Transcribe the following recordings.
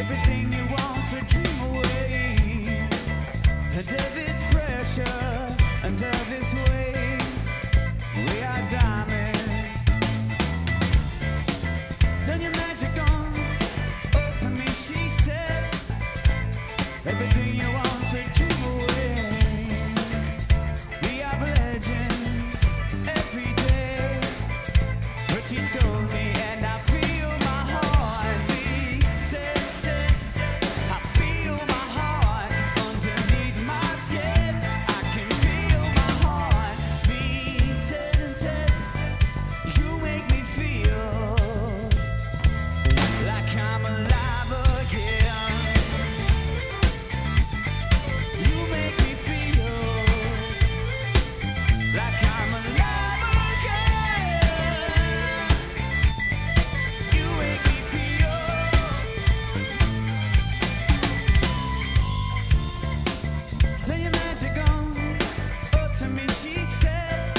Everything you want, so dream away. Under this pressure, under this weight, we are diamond. Turn your magic on. Oh, to me, she said. Everything you want, so dream away. We are legends every day. But she told me. But oh, said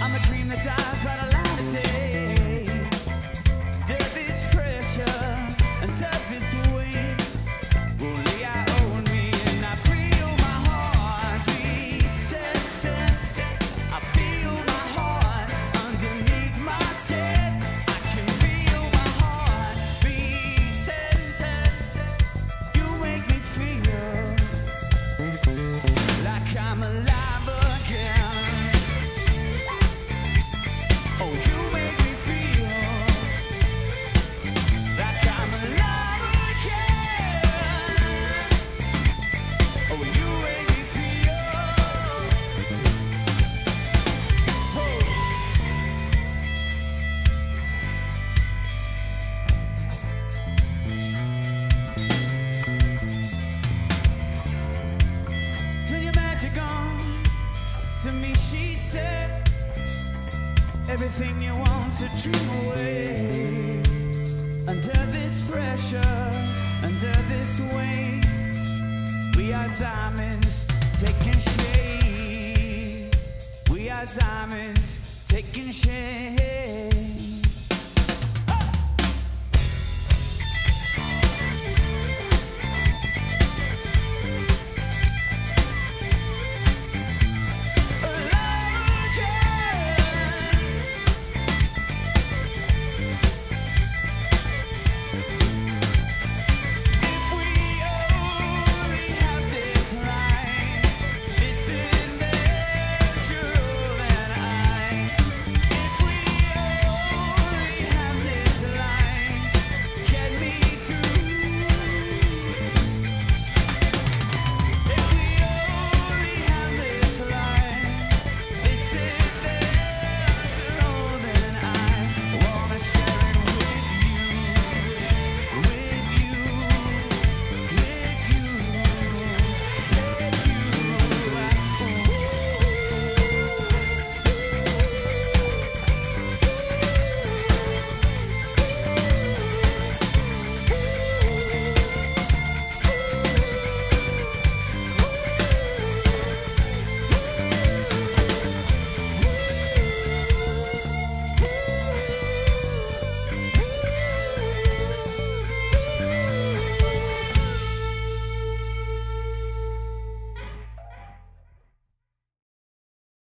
I'm a dream that dies by the everything you want to dream away. Under this pressure, under this weight, we are diamonds taking shape. We are diamonds taking shape.